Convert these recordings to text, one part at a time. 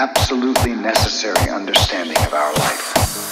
absolutely necessary understanding of our life.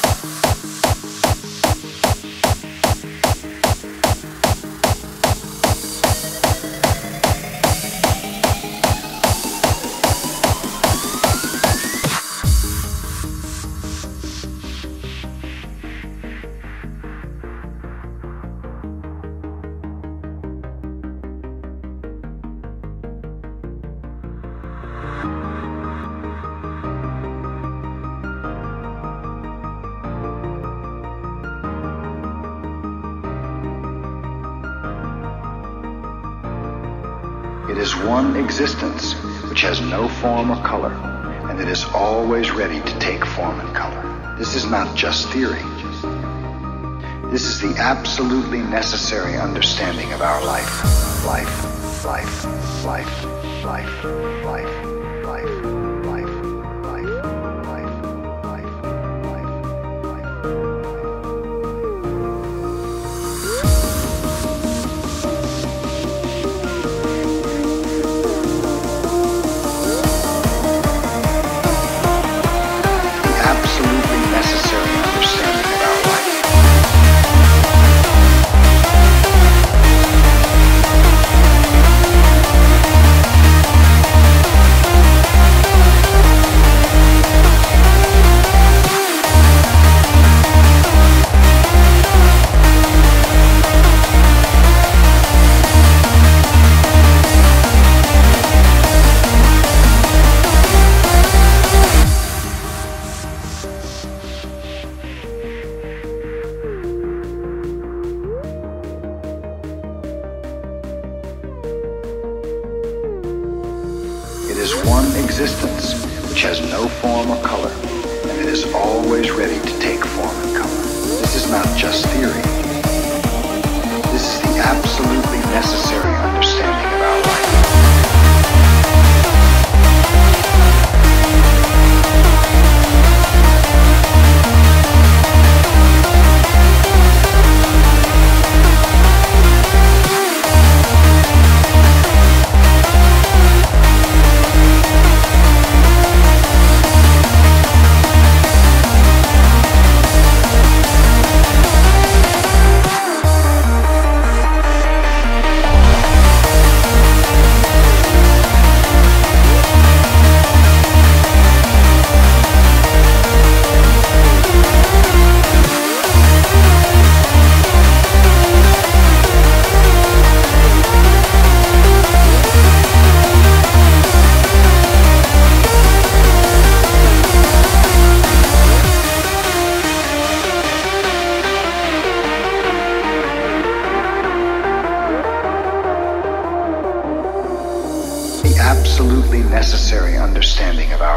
It is one existence which has no form or color, and it is always ready to take form and color. This is not just theory. This is the absolutely necessary understanding of our life. Life, life, life, life, life, life, is one existence which has no form or color, and it is always ready to take form and color. This is not just theory. Absolutely necessary understanding of our.